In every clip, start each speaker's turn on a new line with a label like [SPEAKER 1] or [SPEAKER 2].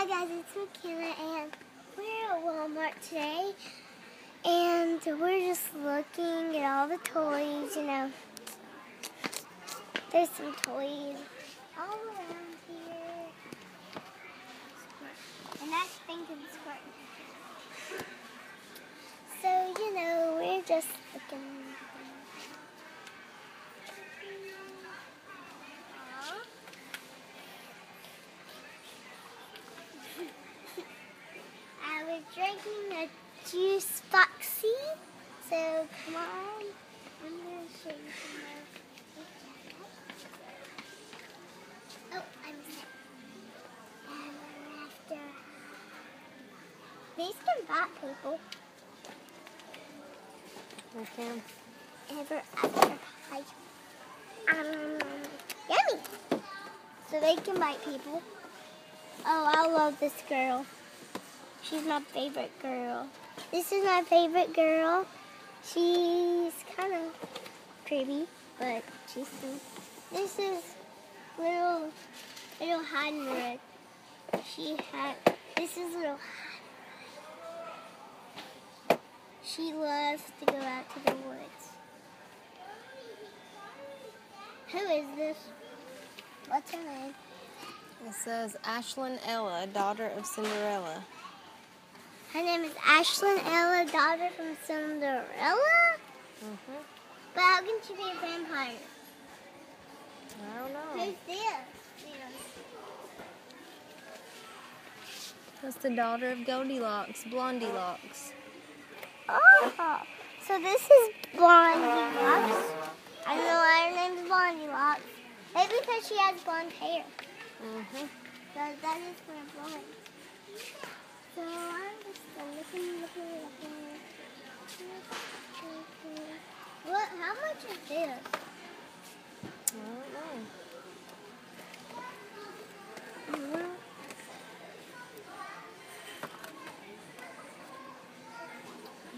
[SPEAKER 1] Hi guys, it's McKenna and we're at Walmart today and we're just looking at all the toys, you know. There's some toys all around here. And that's thinking squirt. So, you know, we're just looking. Aw. I drinking a juice foxy. So come on. I'm gonna show you some more. Oh, I missed it. And then after these can bite people.
[SPEAKER 2] Okay.
[SPEAKER 1] Ever After High um yummy. So they can bite people. Oh, I love this girl. She's my favorite girl. This is my favorite girl. She's kind of pretty, but she's sweet. This is little little Heinrich. She had this is little. She loves to go out to the woods. Who is this? What's her name?
[SPEAKER 2] It says Ashlynn Ella, daughter of Cinderella.
[SPEAKER 1] Her name is Ashlynn Ella, daughter from Cinderella.
[SPEAKER 2] Mm-hmm.
[SPEAKER 1] But how can she be a vampire?
[SPEAKER 2] I don't know.
[SPEAKER 1] Who's this?
[SPEAKER 2] That's the daughter of Goldilocks, Blondie Lockes.
[SPEAKER 1] Oh, so this is Blondie Lockes. I know why her name's Blondie Lockes. Maybe because she has blonde hair.
[SPEAKER 2] Mm-hmm.
[SPEAKER 1] So that is for blonde. So I'm just uh, looking, looking, looking. What? How much is this?
[SPEAKER 2] I don't know.
[SPEAKER 1] Mhm.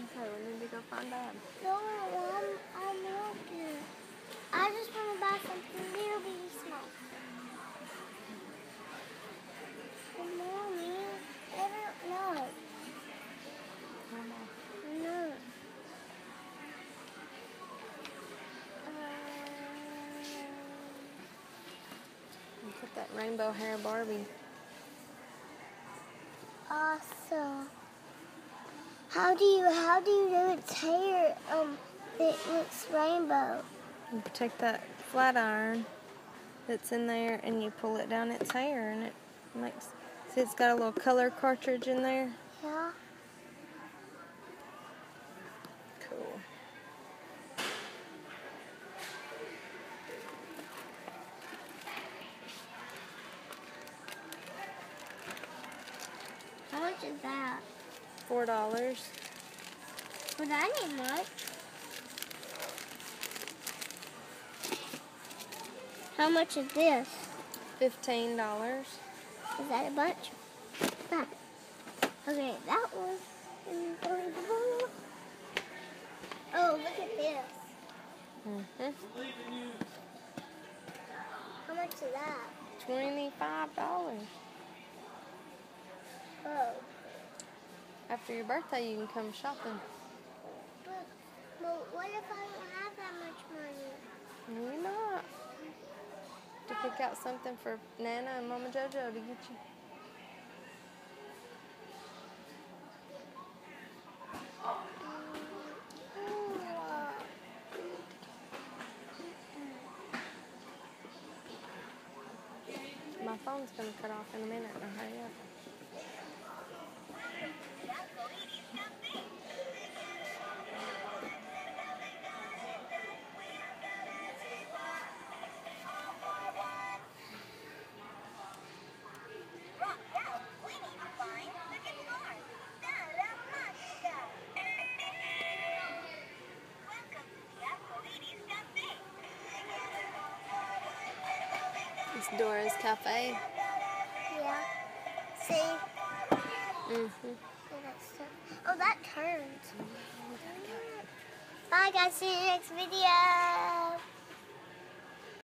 [SPEAKER 2] Okay, we need to go find Dad.
[SPEAKER 1] No, I'm, I'm looking. I just want to buy something little bitty small. On. I don't know. No.
[SPEAKER 2] And Put that rainbow hair Barbie.
[SPEAKER 1] Uh, awesome. How do you how do you know it's hair? Um, it looks rainbow.
[SPEAKER 2] You take that flat iron that's in there and you pull it down its hair and it makes see it's got a little color cartridge in there.
[SPEAKER 1] Yeah.
[SPEAKER 2] Cool.
[SPEAKER 1] How much is that?
[SPEAKER 2] Four dollars.
[SPEAKER 1] Well, that ain't much. How much is this?
[SPEAKER 2] Fifteen dollars.
[SPEAKER 1] Is that a bunch? Okay, that was. Oh, look at this.
[SPEAKER 2] Mm-hmm.
[SPEAKER 1] How much is that?
[SPEAKER 2] Twenty-five dollars.
[SPEAKER 1] Oh,
[SPEAKER 2] After your birthday, you can come shopping.
[SPEAKER 1] but, but what if I don't have that much money?
[SPEAKER 2] You're not. To pick out something for Nana and Mama Jojo to get you. My phone's gonna cut off in a minute. Now hurry up. It's Dora's Cafe.
[SPEAKER 1] Yeah. See?
[SPEAKER 2] Mm-hmm.
[SPEAKER 1] See? Oh, that turns. Bye, guys. See you next video.